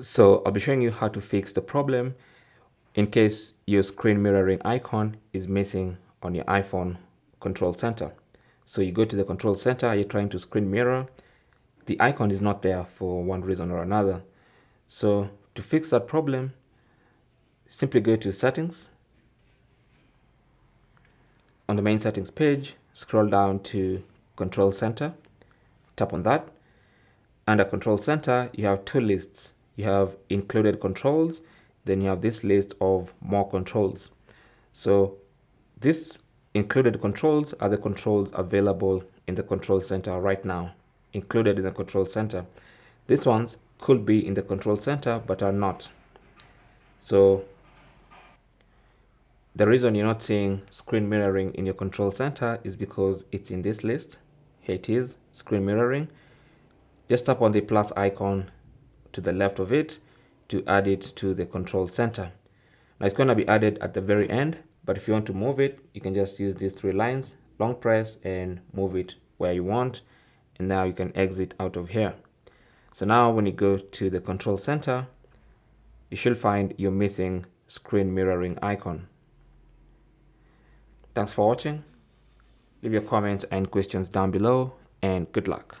So I'll be showing you how to fix the problem in case your screen mirroring icon is missing on your iPhone control center. So you go to the control center, you're trying to screen mirror, the icon is not there for one reason or another. So to fix that problem, simply go to settings. On the main settings page, scroll down to control center, tap on that. Under control center, you have two lists. You have included controls, then you have this list of more controls. So this included controls are the controls available in the control center right now, included in the control center. These ones could be in the control center, but are not. So the reason you're not seeing screen mirroring in your control center is because it's in this list. Here it is, screen mirroring. Just tap on the plus icon to the left of it to add it to the control center. Now it's going to be added at the very end, but if you want to move it, you can just use these three lines, long press and move it where you want. And now you can exit out of here. So now when you go to the control center, you should find you're missing screen mirroring icon. Thanks for watching. Leave your comments and questions down below and good luck.